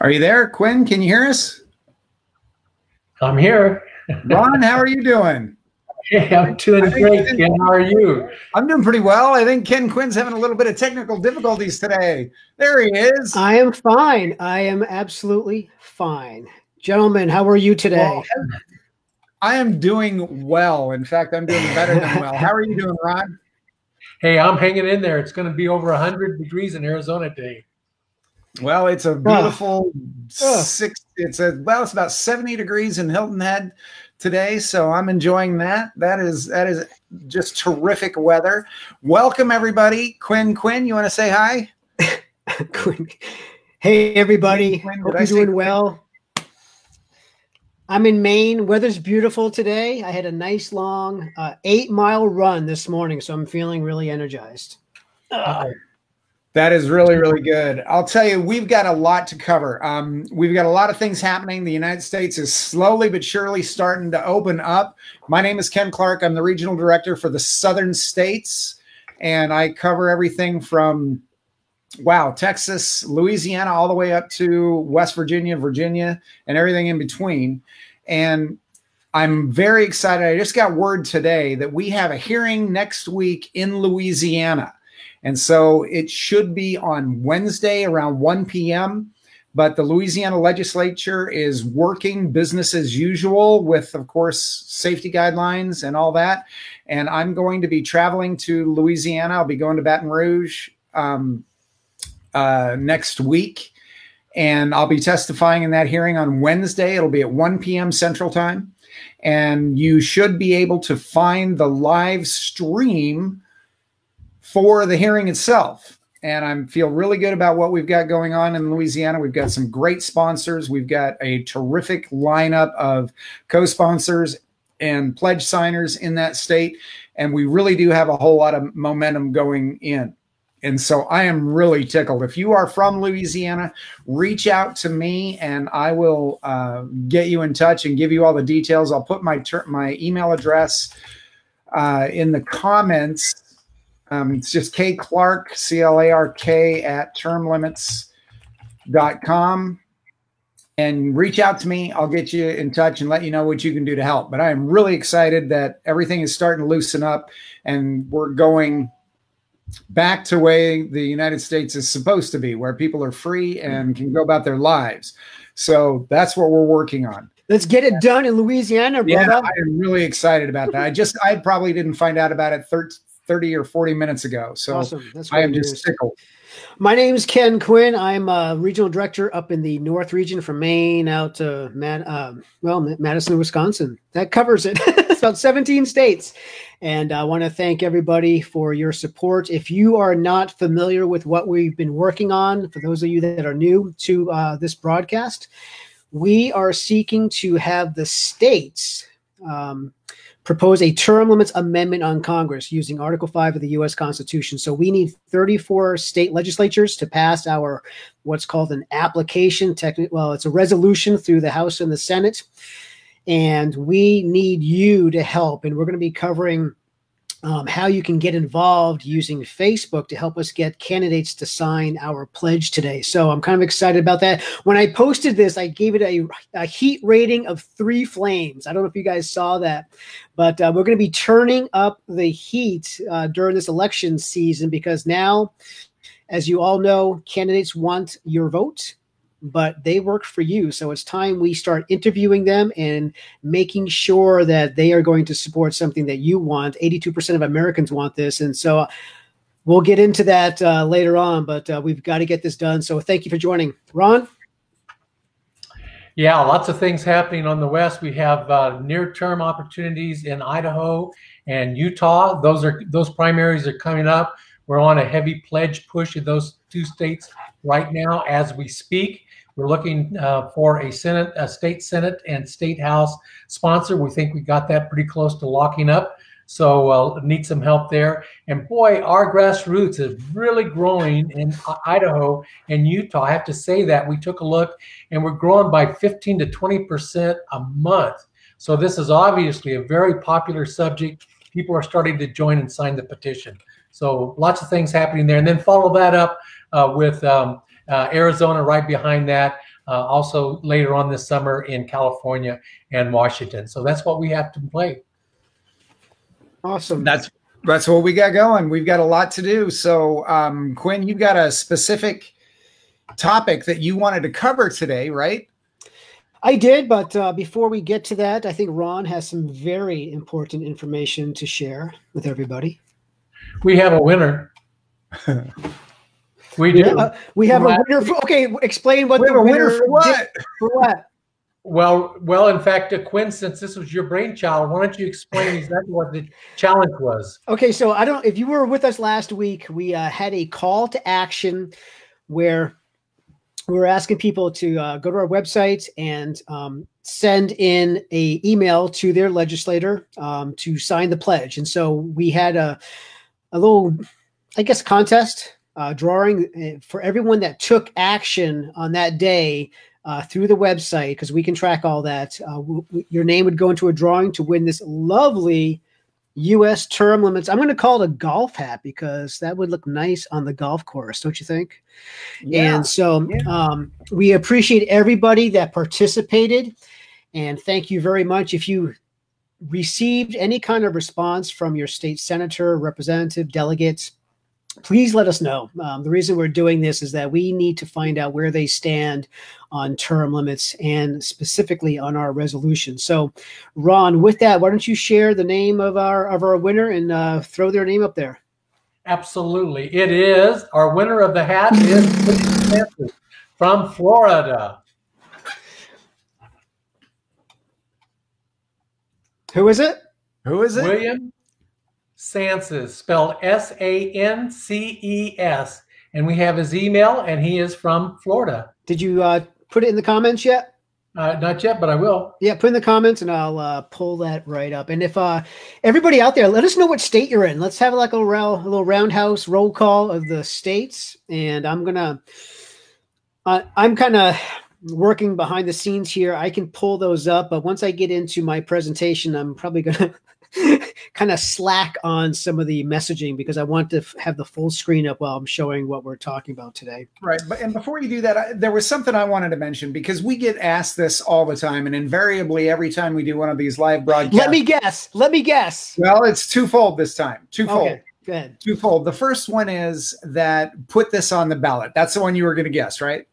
Are you there, Quinn? Can you hear us? I'm here. Ron, how are you doing? Hey, I'm doing great. Ken, how are you? I'm doing pretty well. I think Ken Quinn's having a little bit of technical difficulties today. There he is. I am fine. I am absolutely fine. Gentlemen, how are you today? Well, I am doing well. In fact, I'm doing better than well. How are you doing, Ron? Hey, I'm hanging in there. It's going to be over 100 degrees in Arizona today. Well, it's a beautiful oh. six. It's a well, it's about 70 degrees in Hilton Head today, so I'm enjoying that. That is that is just terrific weather. Welcome everybody. Quinn, Quinn, you want to say hi? Quinn. Hey everybody. Quinn, Hope you're doing well. I'm in Maine. Weather's beautiful today. I had a nice long uh, eight mile run this morning, so I'm feeling really energized. Uh, that is really, really good. I'll tell you, we've got a lot to cover. Um, we've got a lot of things happening. The United States is slowly but surely starting to open up. My name is Ken Clark. I'm the regional director for the Southern States, and I cover everything from wow, Texas, Louisiana, all the way up to West Virginia, Virginia, and everything in between. And I'm very excited. I just got word today that we have a hearing next week in Louisiana. And so it should be on Wednesday around 1 p.m. But the Louisiana legislature is working business as usual with, of course, safety guidelines and all that. And I'm going to be traveling to Louisiana. I'll be going to Baton Rouge um, uh, next week. And I'll be testifying in that hearing on Wednesday. It'll be at 1 p.m. Central Time. And you should be able to find the live stream for the hearing itself. And I feel really good about what we've got going on in Louisiana. We've got some great sponsors. We've got a terrific lineup of co sponsors and pledge signers in that state. And we really do have a whole lot of momentum going in. And so I am really tickled. If you are from Louisiana, reach out to me and I will uh, get you in touch and give you all the details. I'll put my my email address uh, in the comments. Um, it's just K Clark, C L A R K, at termlimits.com. And reach out to me. I'll get you in touch and let you know what you can do to help. But I am really excited that everything is starting to loosen up and we're going back to way the United States is supposed to be, where people are free and can go about their lives. So that's what we're working on. Let's get it done in Louisiana, brother. Yeah, I am really excited about that. I just, I probably didn't find out about it 30 or 40 minutes ago. So awesome. I am just tickled. My name is Ken Quinn. I'm a regional director up in the North region from Maine out to Mad, uh, well, Madison, Wisconsin. That covers it. it's about 17 states. And I want to thank everybody for your support. If you are not familiar with what we've been working on, for those of you that are new to uh, this broadcast, we are seeking to have the states um, propose a term limits amendment on Congress using Article 5 of the U.S. Constitution. So we need 34 state legislatures to pass our what's called an application. Technically, well, it's a resolution through the House and the Senate and we need you to help. And we're going to be covering um, how you can get involved using Facebook to help us get candidates to sign our pledge today. So I'm kind of excited about that. When I posted this, I gave it a, a heat rating of three flames. I don't know if you guys saw that, but uh, we're going to be turning up the heat uh, during this election season because now, as you all know, candidates want your vote but they work for you. So it's time we start interviewing them and making sure that they are going to support something that you want. 82% of Americans want this. And so we'll get into that uh, later on, but uh, we've got to get this done. So thank you for joining. Ron? Yeah, lots of things happening on the West. We have uh, near-term opportunities in Idaho and Utah. Those are those primaries are coming up. We're on a heavy pledge push in those two states right now as we speak. We're looking uh, for a Senate, a state Senate and state House sponsor. We think we got that pretty close to locking up. So uh, need some help there. And boy, our grassroots is really growing in Idaho and Utah. I have to say that we took a look and we're growing by 15 to 20 percent a month. So this is obviously a very popular subject. People are starting to join and sign the petition. So lots of things happening there. And then follow that up uh, with um, uh, Arizona right behind that. uh, also later on this summer in California and Washington. So that's what we have to play. Awesome. That's that's what we got going. We've got a lot to do. So, um, Quinn, you've got a specific topic that you wanted to cover today, right? I did, but uh, before we get to that, I think Ron has some very important information to share with everybody. We have a winner. we do. We have a winner. For, okay, explain what we the winner, winner for what? For what? Well, well, in fact, Quinn, since this was your brainchild, why don't you explain exactly what the challenge was? Okay, so I don't. If you were with us last week, we uh, had a call to action where we were asking people to uh, go to our website and um, send in a email to their legislator um, to sign the pledge. And so we had a a little, I guess, contest uh, drawing uh, for everyone that took action on that day uh, through the website because we can track all that. Uh, w- w- your name would go into a drawing to win this lovely U.S. term limits. I'm going to call it a golf hat because that would look nice on the golf course, don't you think? Yeah. And so Yeah. um, we appreciate everybody that participated. And thank you very much. If you received any kind of response from your state senator, representative, delegates, please let us know. Um, the reason we're doing this is that we need to find out where they stand on term limits and specifically on our resolution. So, Ron, with that, why don't you share the name of our of our winner and uh, throw their name up there? Absolutely. It is our winner of the hat is from Florida. Who is it? Who is it? William Sances, spelled S A N C E S. And we have his email, and he is from Florida. Did you uh, put it in the comments yet? Uh, not yet, but I will. Yeah, put in the comments and I'll uh, pull that right up. And if uh, everybody out there, let us know what state you're in. Let's have like a, a little roundhouse roll call of the states. And I'm gonna, uh, I'm kind of working behind the scenes here. I can pull those up, but once I get into my presentation, I'm probably gonna kind of slack on some of the messaging because I want to f- have the full screen up while I'm showing what we're talking about today. Right. But and before you do that, I, there was something I wanted to mention because we get asked this all the time, and invariably every time we do one of these live broadcasts. Let me guess. Let me guess. Well, it's twofold this time. Twofold. Okay, go ahead. Twofold. The first one is that put this on the ballot. That's the one you were going to guess, right?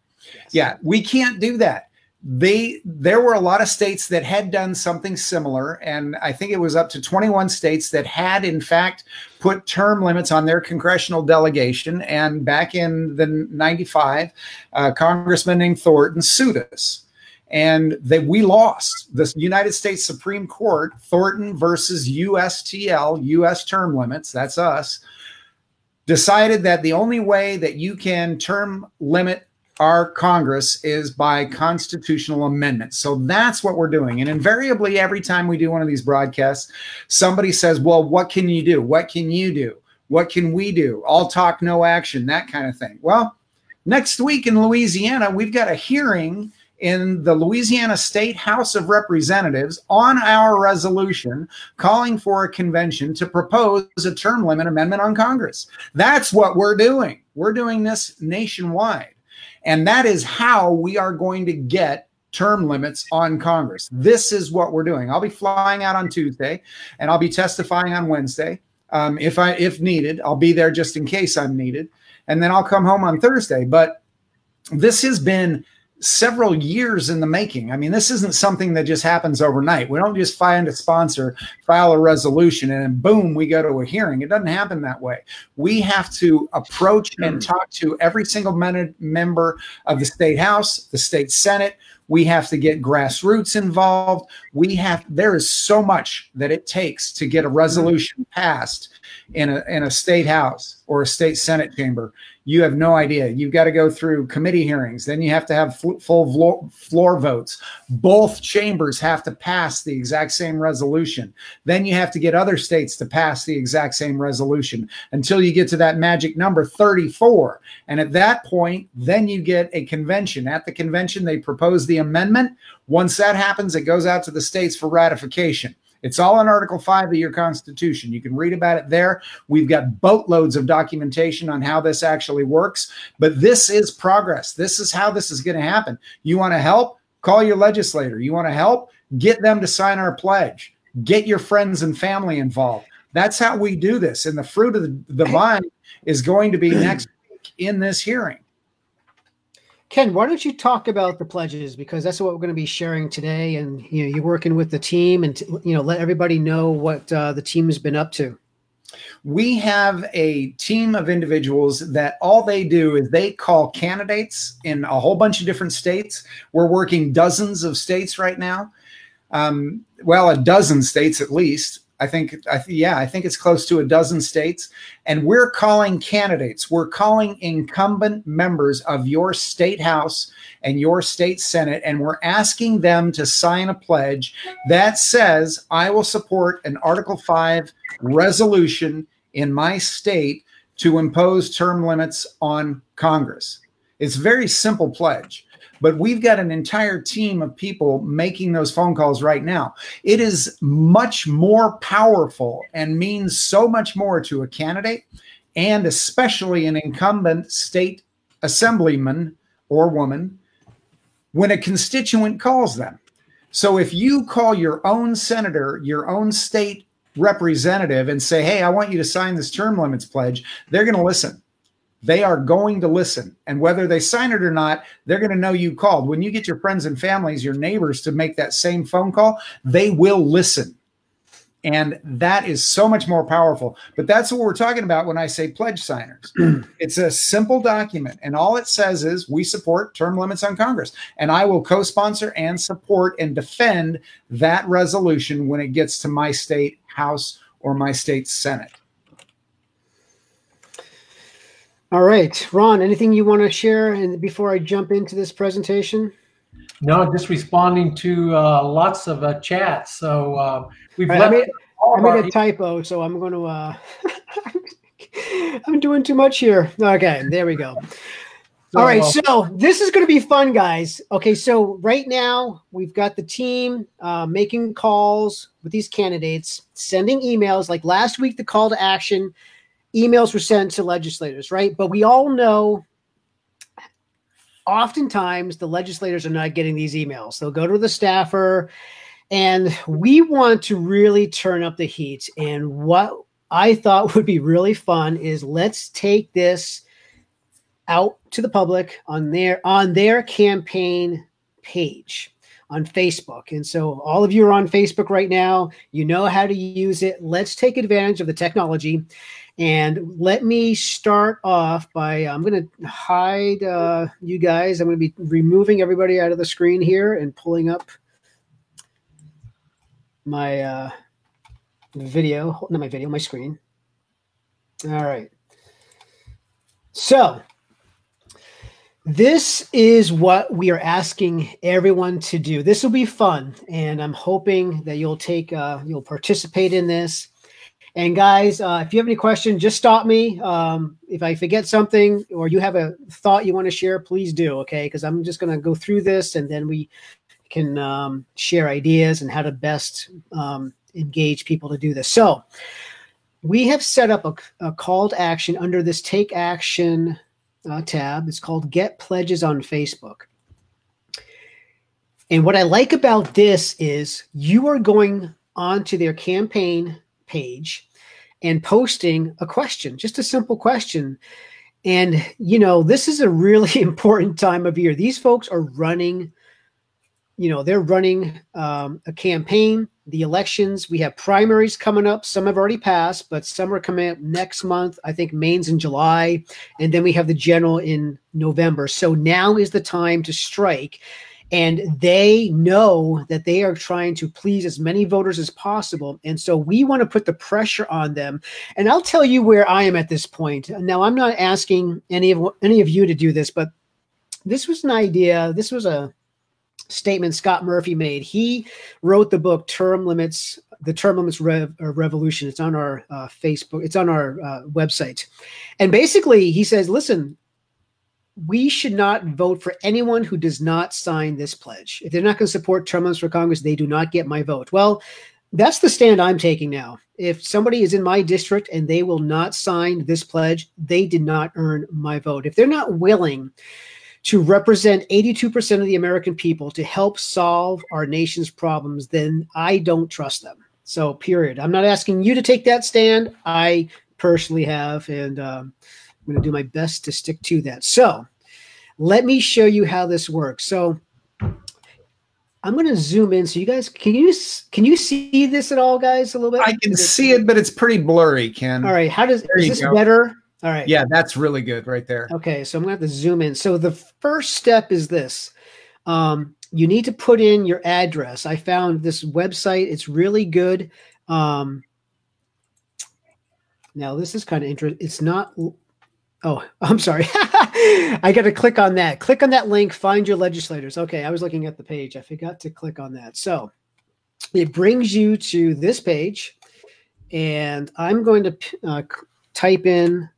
Yeah, we can't do that. They there were a lot of states that had done something similar, and I think it was up to 21 states that had in fact put term limits on their congressional delegation. And back in the 95, a congressman named Thornton sued us. And they, we lost the United States Supreme Court, Thornton versus USTL, US term limits, that's us, decided that the only way that you can term limit our Congress is by constitutional amendment. So that's what we're doing. And invariably, every time we do one of these broadcasts, somebody says, Well, what can you do? What can you do? What can we do? All talk, no action, that kind of thing. Well, next week in Louisiana, we've got a hearing in the Louisiana State House of Representatives on our resolution calling for a convention to propose a term limit amendment on Congress. That's what we're doing. We're doing this nationwide. And that is how we are going to get term limits on Congress. This is what we're doing. I'll be flying out on Tuesday and I'll be testifying on Wednesday. Um, if I if needed, I'll be there just in case I'm needed. And then I'll come home on Thursday. But this has been several years in the making. I mean, this isn't something that just happens overnight. We don't just find a sponsor, file a resolution, and then boom, we go to a hearing. It doesn't happen that way. We have to approach and talk to every single member of the state house, the state senate. We have to get grassroots involved. We have there is so much that it takes to get a mm-hmm. resolution passed in a in a state house or a state senate chamber you have no idea. You've got to go through committee hearings. Then you have to have full floor, floor votes. Both chambers have to pass the exact same resolution. Then you have to get other states to pass the exact same resolution until you get to that magic number 34. And at that point, then you get a convention. At the convention, they propose the amendment. Once that happens, it goes out to the states for ratification. It's all in Article 5 of your Constitution. You can read about it there. We've got boatloads of documentation on how this actually works, but this is progress. This is how this is going to happen. You want to help? Call your legislator. You want to help? Get them to sign our pledge. Get your friends and family involved. That's how we do this. And the fruit of the, the vine is going to be next week in this hearing. Ken, why don't you talk about the pledges because that's what we're going to be sharing today, and you know you're working with the team, and you know let everybody know what uh, the team has been up to. We have a team of individuals that all they do is they call candidates in a whole bunch of different states. We're working dozens of states right now. Um, well, a dozen states at least. I think, I th- yeah, I think it's close to a dozen states. And we're calling candidates, we're calling incumbent members of your state house and your state senate, and we're asking them to sign a pledge that says, I will support an Article 5 resolution in my state to impose term limits on Congress. It's a very simple pledge but we've got an entire team of people making those phone calls right now. It is much more powerful and means so much more to a candidate and especially an incumbent state assemblyman or woman when a constituent calls them. So if you call your own senator, your own state representative, and say, Hey, I want you to sign this term limits pledge, they're going to listen they are going to listen. And whether they sign it or not, they're going to know you called. When you get your friends and families, your neighbors to make that same phone call, they will listen. And that is so much more powerful. But that's what we're talking about when I say pledge signers. it's a simple document. And all it says is we support term limits on Congress. And I will co sponsor and support and defend that resolution when it gets to my state House or my state Senate. All right, Ron, anything you want to share and before I jump into this presentation? No, just responding to uh, lots of uh, chats. So uh, we've right, I made, I made a typo, so I'm going to. Uh, I'm doing too much here. Okay, there we go. So, All right, so this is going to be fun, guys. Okay, so right now we've got the team uh, making calls with these candidates, sending emails. Like last week, the call to action emails were sent to legislators, right? But we all know oftentimes the legislators are not getting these emails. They'll go to the staffer, and we want to really turn up the heat. And what I thought would be really fun is let's take this out to the public on their on their campaign page on Facebook. And so all of you are on Facebook right now, you know how to use it. Let's take advantage of the technology and let me start off by I'm going to hide uh, you guys. I'm going to be removing everybody out of the screen here and pulling up my uh, video, not my video, my screen. All right. So this is what we are asking everyone to do. This will be fun, and I'm hoping that you'll take, uh, you'll participate in this. And guys, uh, if you have any questions, just stop me. Um, if I forget something or you have a thought you want to share, please do. Okay, because I'm just going to go through this and then we can um, share ideas and how to best um, engage people to do this. So we have set up a, a call to action under this Take Action uh, tab. It's called Get Pledges on Facebook. And what I like about this is you are going onto their campaign page and posting a question, just a simple question. And, you know, this is a really important time of year. These folks are running, you know, they're running um, a campaign, the elections. We have primaries coming up. Some have already passed, but some are coming up next month. I think Maine's in July. And then we have the general in November. So now is the time to strike and they know that they are trying to please as many voters as possible and so we want to put the pressure on them and i'll tell you where i am at this point now i'm not asking any of any of you to do this but this was an idea this was a statement scott murphy made he wrote the book term limits the term limits Rev, revolution it's on our uh, facebook it's on our uh, website and basically he says listen we should not vote for anyone who does not sign this pledge. If they're not going to support term limits for Congress, they do not get my vote. Well, that's the stand I'm taking now. If somebody is in my district and they will not sign this pledge, they did not earn my vote. If they're not willing to represent 82% of the American people to help solve our nation's problems, then I don't trust them. So, period. I'm not asking you to take that stand. I personally have, and um, I'm going to do my best to stick to that. So, let me show you how this works. So, I'm going to zoom in so you guys can you can you see this at all, guys? A little bit. I can see it, but it's pretty blurry. Ken. All right. How does is this go. better? All right. Yeah, that's really good right there. Okay, so I'm gonna have to zoom in. So the first step is this. Um, you need to put in your address. I found this website. It's really good. Um, now this is kind of interesting. It's not. Oh, I'm sorry. I got to click on that. Click on that link. Find your legislators. Okay, I was looking at the page. I forgot to click on that. So it brings you to this page, and I'm going to uh, type in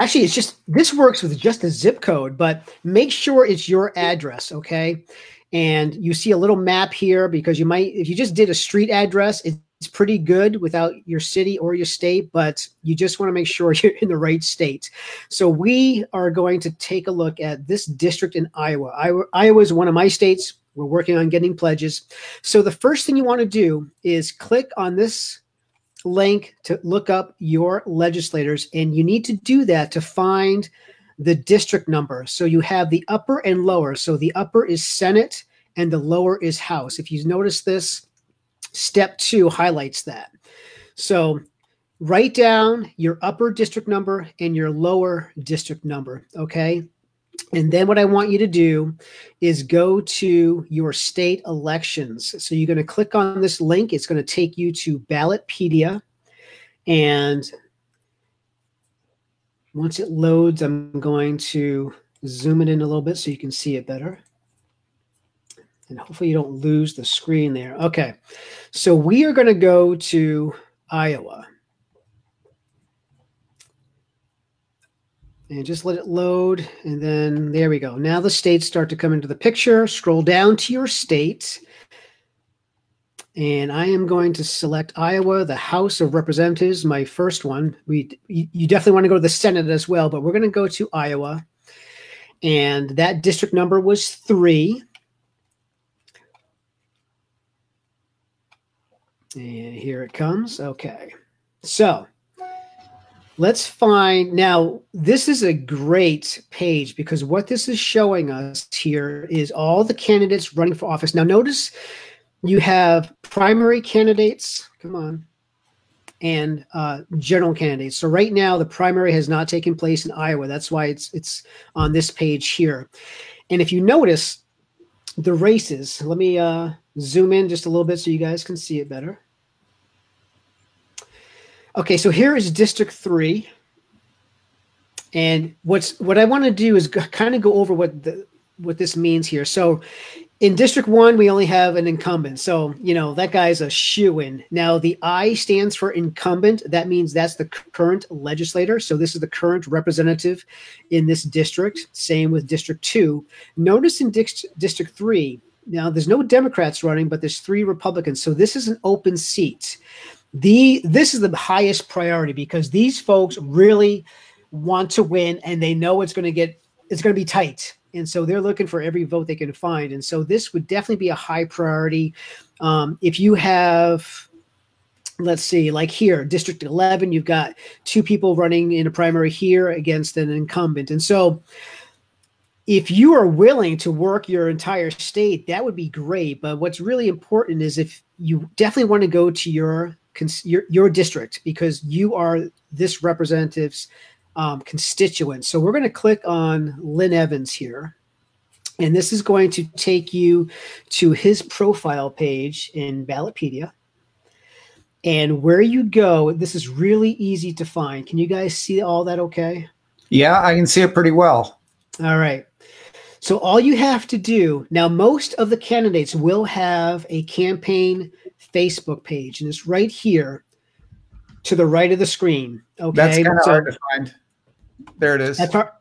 Actually, it's just this works with just a zip code, but make sure it's your address, okay? And you see a little map here because you might, if you just did a street address, it's pretty good without your city or your state, but you just want to make sure you're in the right state. So we are going to take a look at this district in Iowa. Iowa, Iowa is one of my states. We're working on getting pledges. So the first thing you want to do is click on this link to look up your legislators, and you need to do that to find the district number. So you have the upper and lower. So the upper is Senate and the lower is House. If you notice this, step two highlights that. So write down your upper district number and your lower district number. Okay. And then what I want you to do is go to your state elections. So you're going to click on this link. It's going to take you to Ballotpedia. And once it loads, I'm going to zoom it in a little bit so you can see it better. And hopefully you don't lose the screen there. Okay. So we are going to go to Iowa. And just let it load. And then there we go. Now the states start to come into the picture. Scroll down to your state. And I am going to select Iowa, the House of Representatives, my first one. We you definitely want to go to the Senate as well, but we're going to go to Iowa. And that district number was three. And here it comes. Okay. So Let's find now. This is a great page because what this is showing us here is all the candidates running for office. Now, notice you have primary candidates. Come on. And uh, general candidates. So right now, the primary has not taken place in Iowa. That's why it's it's on this page here. And if you notice the races, let me uh, zoom in just a little bit so you guys can see it better. Okay, so here is District Three, and what's what I want to do is kind of go over what the what this means here. So, in District One, we only have an incumbent, so you know that guy's a shoo in. Now, the I stands for incumbent. That means that's the current legislator. So this is the current representative in this district. Same with District Two. Notice in District Three. Now, there's no Democrats running, but there's three Republicans. So this is an open seat the this is the highest priority because these folks really want to win and they know it's going to get it's going to be tight. And so they're looking for every vote they can find. And so this would definitely be a high priority. Um, if you have let's see like here district 11 you've got two people running in a primary here against an incumbent. And so if you are willing to work your entire state that would be great. But what's really important is if you definitely want to go to your cons- your, your district because you are this representative's um, constituent. So we're going to click on Lynn Evans here. And this is going to take you to his profile page in Ballotpedia. And where you go, this is really easy to find. Can you guys see all that okay? Yeah, I can see it pretty well. All right. So all you have to do now, most of the candidates will have a campaign Facebook page, and it's right here to the right of the screen. Okay, that's kind of so, hard to find. There it is. Part,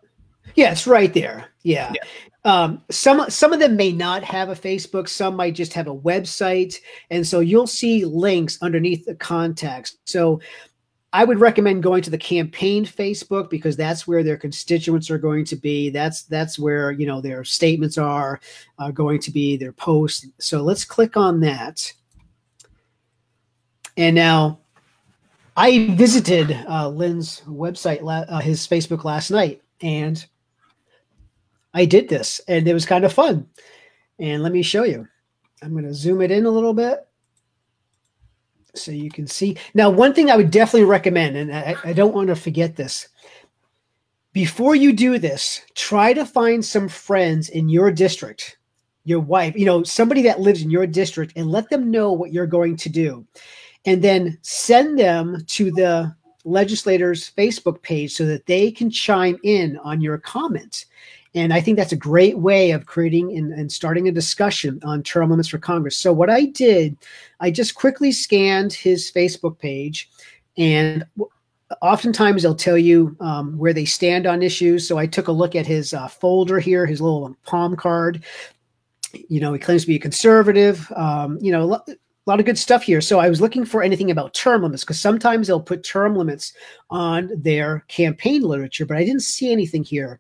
Yeah, it's right there. Yeah. yeah. Um, some some of them may not have a Facebook. Some might just have a website, and so you'll see links underneath the contacts. So I would recommend going to the campaign Facebook because that's where their constituents are going to be. That's that's where you know their statements are uh, going to be, their posts. So let's click on that. And now, I visited uh, Lynn's website, uh, his Facebook last night, and I did this and it was kind of fun. And let me show you. I'm going to zoom it in a little bit so you can see. Now, one thing I would definitely recommend, and I, I don't want to forget this. Before you do this, try to find some friends in your district, your wife, you know, somebody that lives in your district, and let them know what you're going to do. And then send them to the legislators' Facebook page so that they can chime in on your comments. And I think that's a great way of creating and, and, starting a discussion on term limits for Congress. So, what I did, I just quickly scanned his Facebook page, and oftentimes they'll tell you um, where they stand on issues. So, I took a look at his uh, folder here, his little palm card. You know, he claims to be a conservative. Um, you know, a lot of good stuff here. So I was looking for anything about term limits because sometimes they'll put term limits on their campaign literature, but I didn't see anything here.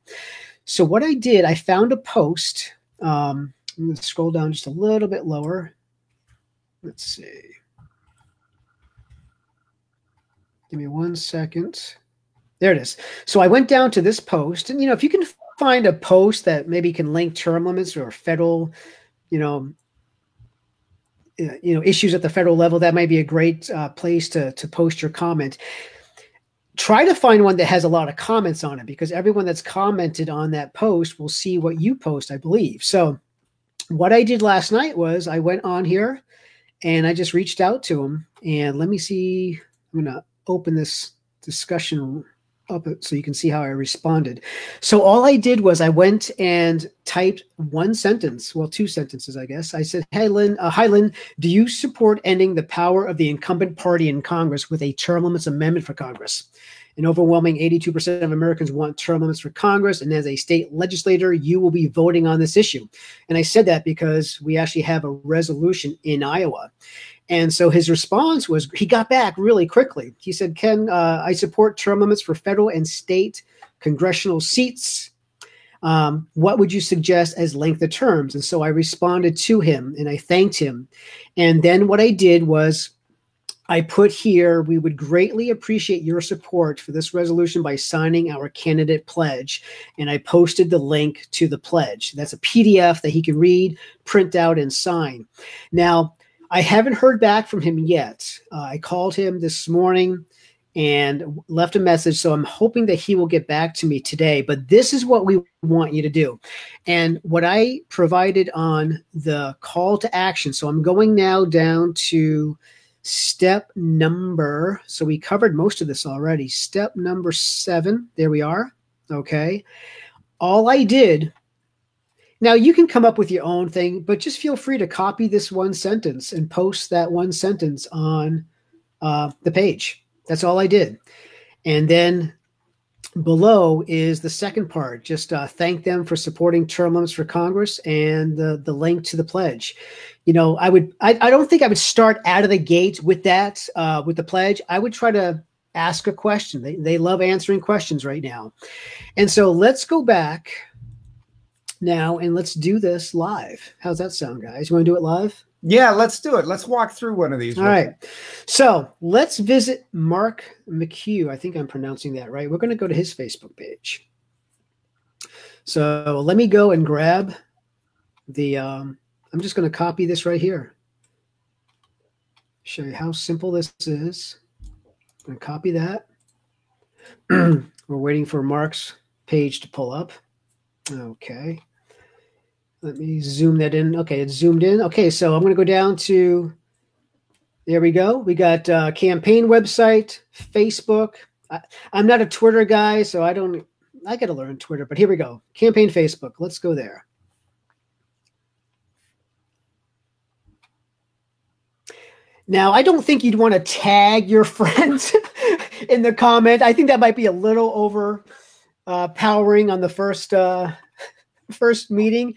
So what I did, I found a post. Um, I'm going to scroll down just a little bit lower. Let's see. Give me one second. There it is. So I went down to this post, and you know, if you can find a post that maybe can link term limits or federal, you know, you know, issues at the federal level, that might be a great uh, place to to post your comment try to find one that has a lot of comments on it because everyone that's commented on that post will see what you post, I believe. So, what I did last night was I went on here and I just reached out to him. And let me see, I'm to open this discussion up so you can see how I responded. So all I did was I went and typed one sentence, well, two sentences, I guess. I said, "Hey, Lynn, uh, hi, Lynn, do you support ending the power of the incumbent party in Congress with a term limits amendment for Congress?" An overwhelming 82% of Americans want term limits for Congress, and as a state legislator, you will be voting on this issue. And I said that because we actually have a resolution in Iowa. And so his response was he got back really quickly. He said, Ken, uh, I support term limits for federal and state congressional seats. Um, what would you suggest as length of terms? And so I responded to him and I thanked him. And then what I did was I put here, we would greatly appreciate your support for this resolution by signing our candidate pledge. And I posted the link to the pledge. That's a PDF that he can read, print out, and sign. Now, I haven't heard back from him yet. Uh, I called him this morning and left a message. So I'm hoping that he will get back to me today. But this is what we want you to do. And what I provided on the call to action. So I'm going now down to step number. So we covered most of this already. Step number seven. There we are. Okay. All I did now you can come up with your own thing, but just feel free to copy this one sentence and post that one sentence on uh, the page. That's all I did. And then below is the second part. Just uh, thank them for supporting term limits for Congress and the the link to the pledge. You know, I would I, I don't think I would start out of the gate with that uh, with the pledge. I would try to ask a question. They they love answering questions right now, and so let's go back now and let's do this live. How's that sound, guys? You want to do it live? Yeah, let's do it. Let's walk through one of these. All right. So let's visit Mark McHugh. I think I'm pronouncing that right. We're going to go to his Facebook page. So let me go and grab the, um, I'm just going to copy this right here. Show you how simple this is. I'm going to copy that. We're waiting for Mark's page to pull up. Okay. Let me zoom that in. Okay, it's zoomed in. Okay, so I'm going to go down to, there we go. We got uh, campaign website, Facebook. I, I'm not a Twitter guy, so I don't, I got to learn Twitter, but here we go. Campaign Facebook. Let's go there. Now, I don't think you'd want to tag your friends in the comment. I think that might be a little over uh, powering on the first uh, first meeting.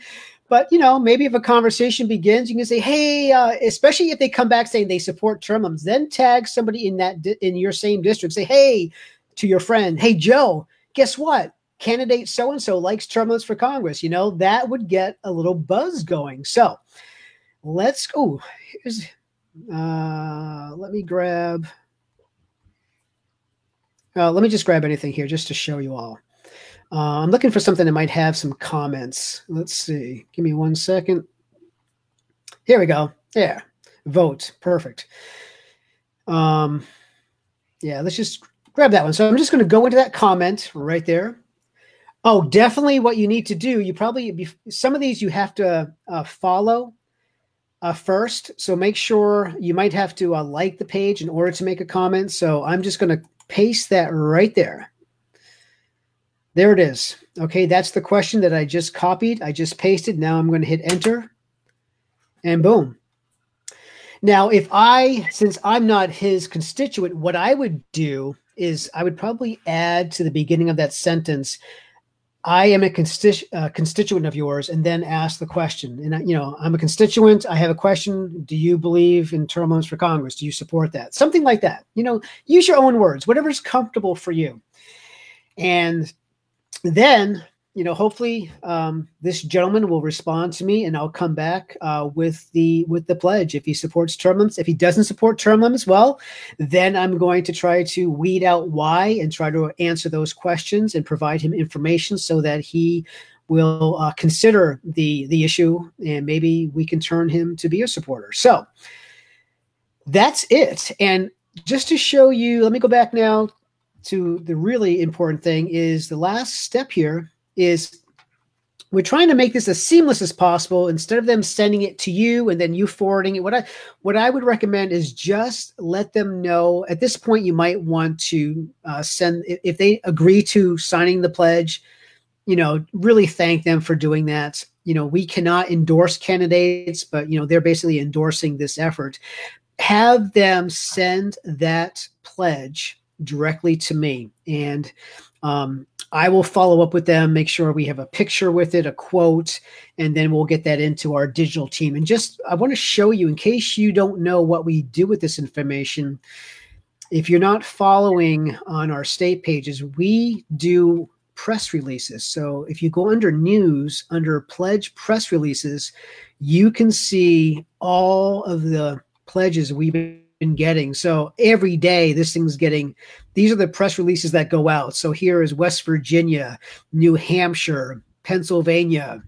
But you know, maybe if a conversation begins, you can say, "Hey," uh, especially if they come back saying they support term limits, then tag somebody in that di- in your same district. Say, "Hey," to your friend, "Hey, Joe, guess what? Candidate so and so likes term limits for Congress." You know, that would get a little buzz going. So let's go. Here's, uh, let me grab. Uh, let me just grab anything here just to show you all. Uh, I'm looking for something that might have some comments. Let's see. Give me one second. Here we go. Yeah. Vote. Perfect. Um, yeah, let's just grab that one. So I'm just going to go into that comment right there. Oh, definitely what you need to do. You probably, some of these you have to uh, follow uh, first. So make sure you might have to uh, like the page in order to make a comment. So I'm just going to paste that right there. There it is. Okay, that's the question that I just copied. I just pasted. Now I'm going to hit enter and boom. Now, if I, since I'm not his constituent, what I would do is I would probably add to the beginning of that sentence, I am a constitu- uh, constituent of yours, and then ask the question. And, you know, I'm a constituent. I have a question. Do you believe in term limits for Congress? Do you support that? Something like that. You know, use your own words, whatever's comfortable for you. And then you know hopefully um, this gentleman will respond to me and i'll come back uh, with the with the pledge. If he supports term limits if he doesn't support term limits well then i'm going to try to weed out why and try to answer those questions and provide him information so that he will uh, consider the the issue and maybe we can turn him to be a supporter. So that's it. And just to show you let me go back now to the really important thing is the last step here is we're trying to make this as seamless as possible. Instead of them sending it to you and then you forwarding it what i what i would recommend is just let them know. At this point you might want to uh, send if they agree to signing the pledge you know really thank them for doing that. You know we cannot endorse candidates but you know they're basically endorsing this effort. Have them send that pledge directly to me. And um, I will follow up with them, make sure we have a picture with it, a quote, and then we'll get that into our digital team. And just, I want to show you, in case you don't know what we do with this information, if you're not following on our state pages, we do press releases. So if you go under news, under pledge press releases, you can see all of the pledges we've been getting. So every day, this thing's getting. These are the press releases that go out. So here is West Virginia, New Hampshire, Pennsylvania,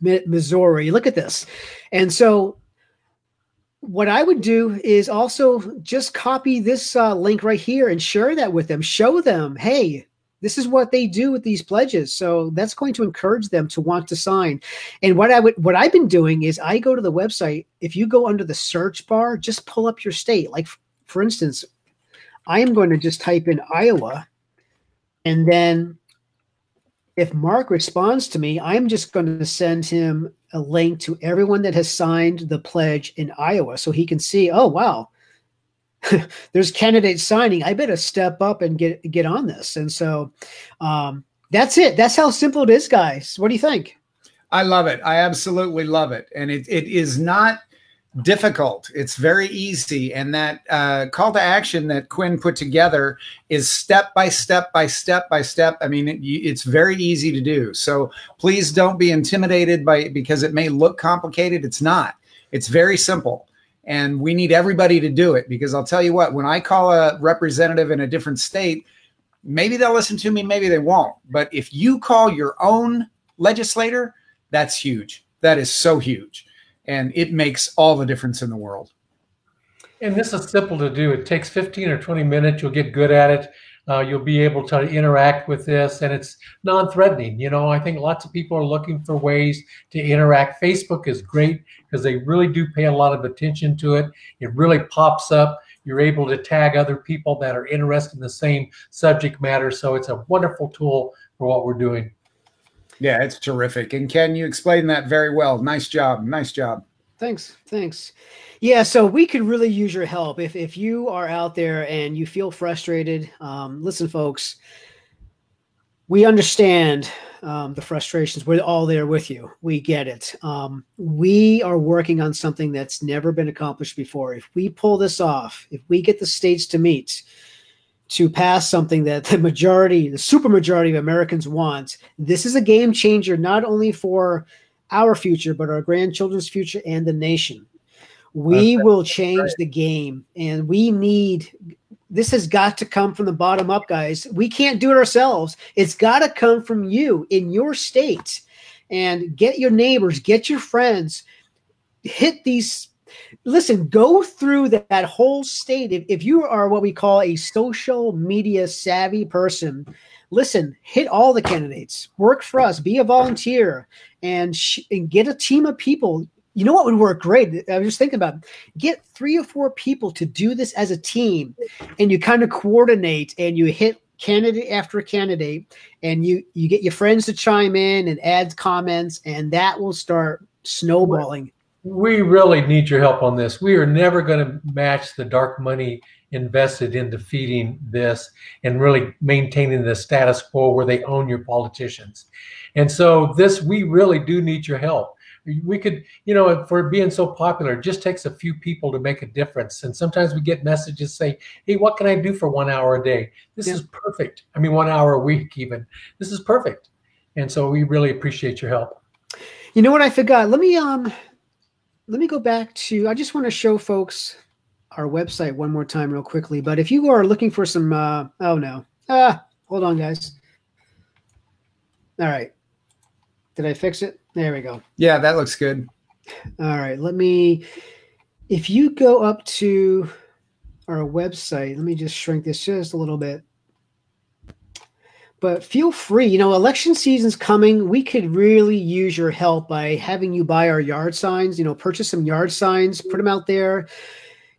Missouri. Look at this, and so what I would do is also just copy this uh, link right here and share that with them. Show them, hey, this is what they do with these pledges. So that's going to encourage them to want to sign. And what I would what I've been doing is I go to the website. If you go under the search bar, just pull up your state. Like for instance, I am going to just type in Iowa and then if Mark responds to me, I'm just going to send him a link to everyone that has signed the pledge in Iowa so he can see, oh wow, there's candidates signing. I better step up and get get on this. And so um, that's it. That's how simple it is, guys. What do you think? I love it. I absolutely love it, and it it is not difficult. It's very easy, and that uh, call to action that Quinn put together is step by step by step by step. I mean, it, it's very easy to do. So please don't be intimidated by it because it may look complicated. It's not. It's very simple and we need everybody to do it because I'll tell you what, when I call a representative in a different state, maybe they'll listen to me, maybe they won't. But if you call your own legislator, that's huge. That is so huge. And it makes all the difference in the world. And this is simple to do. It takes 15 or 20 minutes. You'll get good at it. Uh, you'll be able to interact with this, and it's non-threatening. You know, I think lots of people are looking for ways to interact. Facebook is great because they really do pay a lot of attention to it. It really pops up. You're able to tag other people that are interested in the same subject matter. So it's a wonderful tool for what we're doing. Yeah, it's terrific. And Ken, you explained that very well. Nice job. Nice job. Thanks. Thanks. Yeah, so we could really use your help if if you are out there and you feel frustrated. Um, listen, folks, we understand um, the frustrations. We're all there with you. We get it. Um, we are working on something that's never been accomplished before. If we pull this off, if we get the states to meet to pass something that the majority, the super majority of Americans want, this is a game changer not only for our future, but our grandchildren's future and the nation. We will change right. the game, and we need this has got to come from the bottom up, guys. We can't do it ourselves. It's got to come from you in your state. And get your neighbors, get your friends, hit these. Listen, go through that, that whole state. If, if you are what we call a social media savvy person, listen, hit all the candidates, work for us, be a volunteer, and, sh- and get a team of people you know what would work great? I was just thinking about it. get three or four people to do this as a team, and you kind of coordinate and you hit candidate after candidate, and you you get your friends to chime in and add comments, and that will start snowballing. We really need your help on this. We are never going to match the dark money invested in defeating this and really maintaining the status quo where they own your politicians. And so this we really do need your help we could you know for being so popular it just takes a few people to make a difference. And sometimes we get messages say hey what can i do for one hour a day? This yeah. is perfect. I mean one hour a week even. This is perfect. And so we really appreciate your help. You know what i forgot? Let me um let me go back to i just want to show folks our website one more time real quickly. But if you are looking for some uh oh no. Ah hold on guys. All right. Did i fix it there we go. Yeah, that looks good. All right, let me. If you go up to our website, let me just shrink this just a little bit. But feel free, you know, election season's coming. We could really use your help by having you buy our yard signs, you know, purchase some yard signs, put them out there.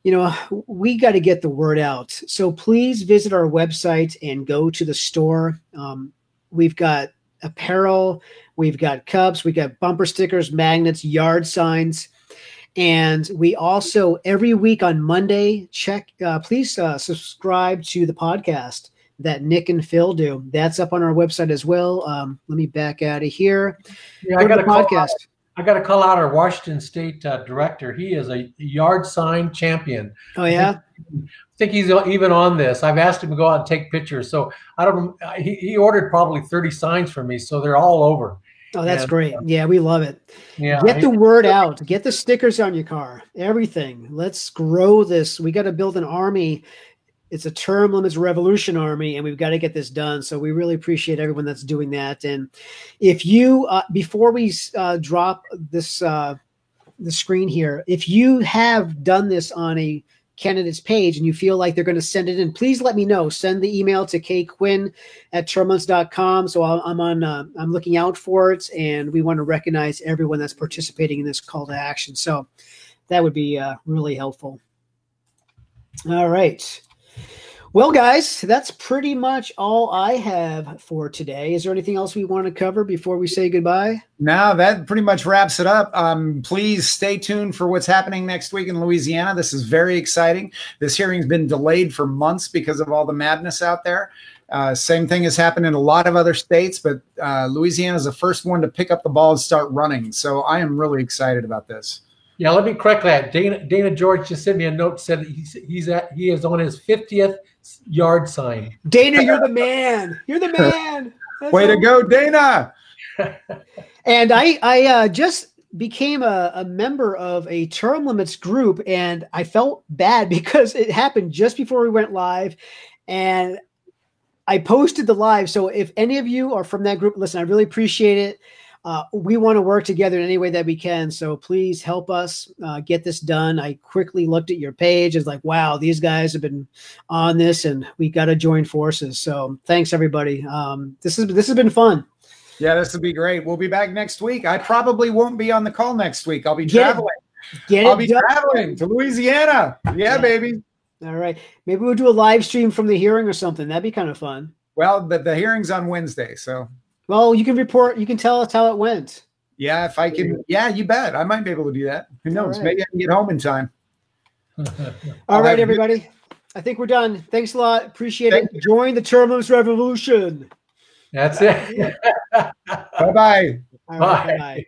You know, we got to get the word out. So please visit our website and go to the store. Um, we've got apparel, We've got cups, we got bumper stickers, magnets, yard signs. And we also every week on Monday check. Uh, please uh, subscribe to the podcast that Nick and Phil do. That's up on our website as well. Um, let me back out of here. Yeah, Go I got a podcast. I got to call out our Washington State uh, director. He is a yard sign champion. Oh yeah. I think he's even on this. I've asked him to go out and take pictures. So I don't. He, he ordered probably thirty signs for me, so they're all over. Oh, that's and, great. Yeah, we love it. Yeah. Get the word out. Get the stickers on your car. Everything. Let's grow this. We got to build an army. It's a term limits revolution army, and we've got to get this done. So we really appreciate everyone that's doing that. And if you, uh, before we uh, drop this uh, the screen here, if you have done this on a candidates page and you feel like they're going to send it in, please let me know. Send the email to kquinn at termlimits.com. So I'm on, uh, I'm looking out for it and we want to recognize everyone that's participating in this call to action. So that would be uh, really helpful. All right. Well, guys, that's pretty much all I have for today. Is there anything else we want to cover before we say goodbye? No, that pretty much wraps it up. Um, please stay tuned for what's happening next week in Louisiana. This is very exciting. This hearing's been delayed for months because of all the madness out there. Uh, same thing has happened in a lot of other states, but uh, Louisiana is the first one to pick up the ball and start running. So I am really excited about this. Yeah, let me correct that. Dana Dana George just sent me a note said he's he's at he is on his fiftieth yard sign. Dana, you're the man. You're the man. That's Way to go, Dana. and I I uh, just became a, a member of a term limits group and I felt bad because it happened just before we went live and I posted the live. So if any of you are from that group, listen, I really appreciate it uh, we want to work together in any way that we can. So please help us uh, get this done. I quickly looked at your page. It's like, wow, these guys have been on this, and we got to join forces. So thanks, everybody. Um, this is this has been fun. Yeah, this will be great. We'll be back next week. I probably won't be on the call next week. I'll be get traveling. It, get I'll be done. traveling to Louisiana. Yeah, yeah, baby. All right. Maybe we'll do a live stream from the hearing or something. That'd be kind of fun. Well, the, the hearing's on Wednesday, so well, you can report. You can tell us how it went. Yeah, if I can. Yeah, you bet. I might be able to do that. Who knows? Right. Maybe I can get home in time. All right, everybody. I think we're done. Thanks a lot. Appreciate Thank it. You. Join the Term Limits Revolution. That's it. Bye bye. All right, Bye. bye-bye.